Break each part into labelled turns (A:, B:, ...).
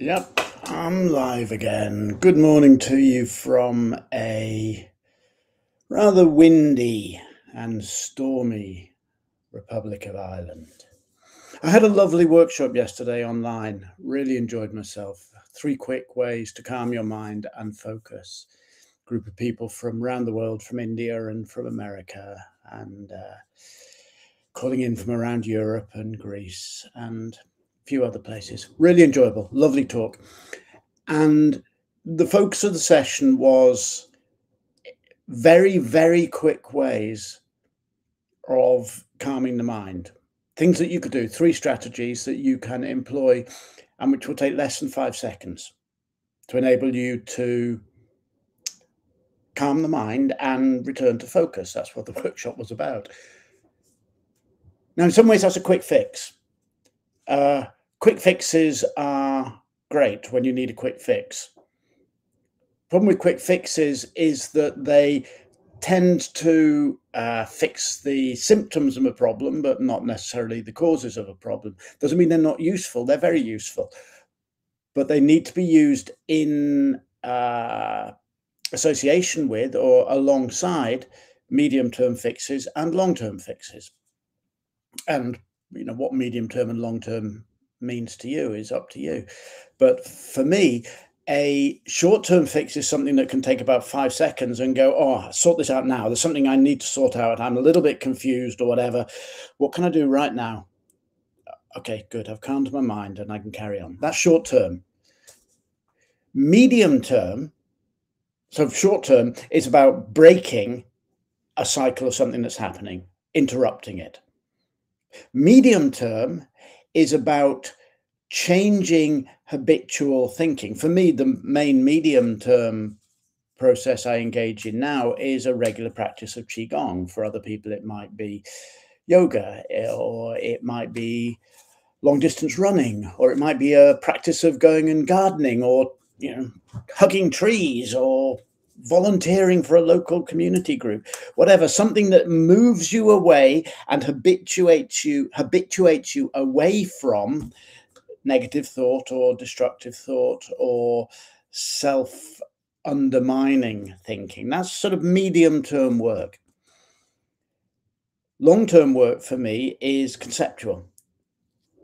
A: Yep, I'm live again. Good morning to you from a rather windy and stormy Republic of Ireland. I had a lovely workshop yesterday online. Really enjoyed myself. Three quick ways to calm your mind and focus. A Group of people from around the world, from India and from America, and uh, calling in from around Europe and Greece and few other places. Really enjoyable, lovely talk. And the focus of the session was very, very quick ways of calming the mind. Things that you could do, three strategies that you can employ and which will take less than five seconds to enable you to calm the mind and return to focus. That's what the workshop was about. Now, in some ways, that's a quick fix. Uh, quick fixes are great when you need a quick fix. Problem with quick fixes is that they tend to uh, fix the symptoms of a problem, but not necessarily the causes of a problem. Doesn't mean they're not useful, they're very useful, but they need to be used in uh, association with or alongside medium term fixes and long term fixes and you know what medium term and long term means to you is up to you. But for me a short term fix is something that can take about five seconds and go oh sort this out now. There's something i need to sort out. I'm a little bit confused or whatever. What can i do right now? Okay good. I've calmed my mind and i can carry on. That's short term medium term so short term is about breaking a cycle of something that's happening interrupting it. Medium term is about changing habitual thinking. For me, the main medium term process I engage in now is a regular practice of Qigong. For other people, it might be yoga, or it might be long distance running, or it might be a practice of going and gardening, or you know, hugging trees, or volunteering for a local community group, whatever, something that moves you away and habituates you, habituates you away from negative thought or destructive thought or self undermining thinking. That's sort of medium term work. Long term work for me is conceptual.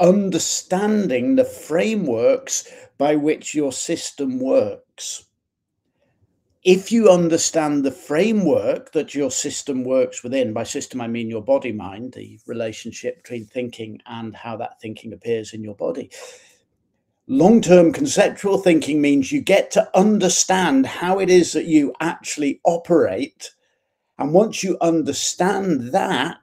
A: Understanding the frameworks by which your system works if you understand the framework that your system works within, by system I mean your body mind, the relationship between thinking and how that thinking appears in your body. Long term conceptual thinking means you get to understand how it is that you actually operate. And once you understand that,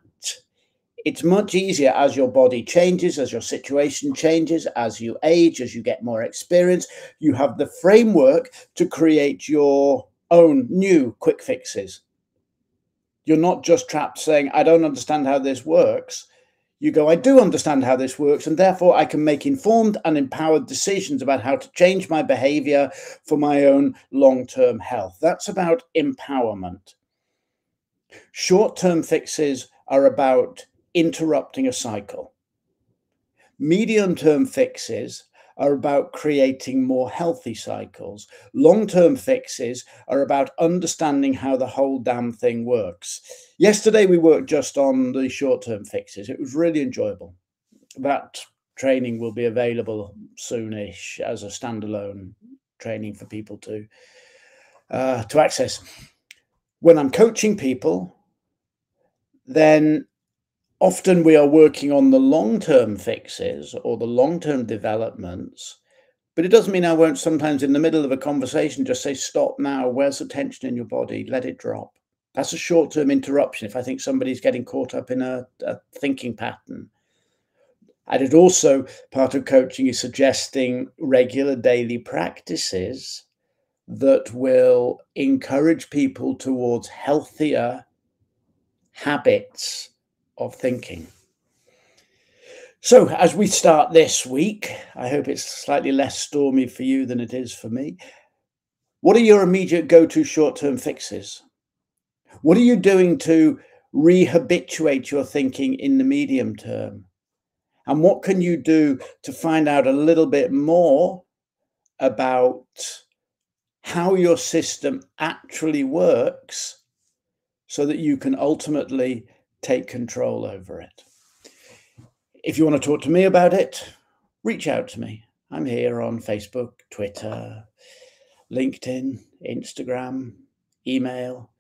A: it's much easier as your body changes, as your situation changes, as you age, as you get more experience. You have the framework to create your own new quick fixes. You're not just trapped saying, I don't understand how this works. You go, I do understand how this works, and therefore I can make informed and empowered decisions about how to change my behavior for my own long term health. That's about empowerment. Short term fixes are about interrupting a cycle. Medium term fixes are about creating more healthy cycles. Long term fixes are about understanding how the whole damn thing works. Yesterday, we worked just on the short term fixes. It was really enjoyable. That training will be available soonish as a standalone training for people to uh, to access. When I'm coaching people, then often we are working on the long term fixes or the long term developments. But it doesn't mean I won't sometimes, in the middle of a conversation, just say, Stop now. Where's the tension in your body? Let it drop. That's a short term interruption if I think somebody's getting caught up in a, a thinking pattern. And it also, part of coaching is suggesting regular daily practices that will encourage people towards healthier habits of thinking. So, as we start this week, I hope it's slightly less stormy for you than it is for me. What are your immediate go to short term fixes? What are you doing to rehabituate your thinking in the medium term? And what can you do to find out a little bit more about how your system actually works so that you can ultimately take control over it. If you want to talk to me about it, reach out to me. I'm here on Facebook, Twitter, LinkedIn, Instagram, email.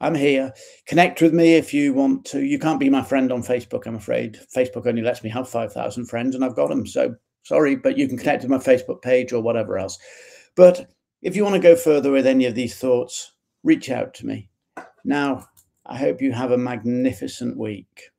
A: I'm here. Connect with me if you want to. You can't be my friend on Facebook, I'm afraid. Facebook only lets me have 5,000 friends and I've got them. So sorry, but you can connect with my Facebook page or whatever else. But if you want to go further with any of these thoughts, reach out to me. Now, I hope you have a magnificent week.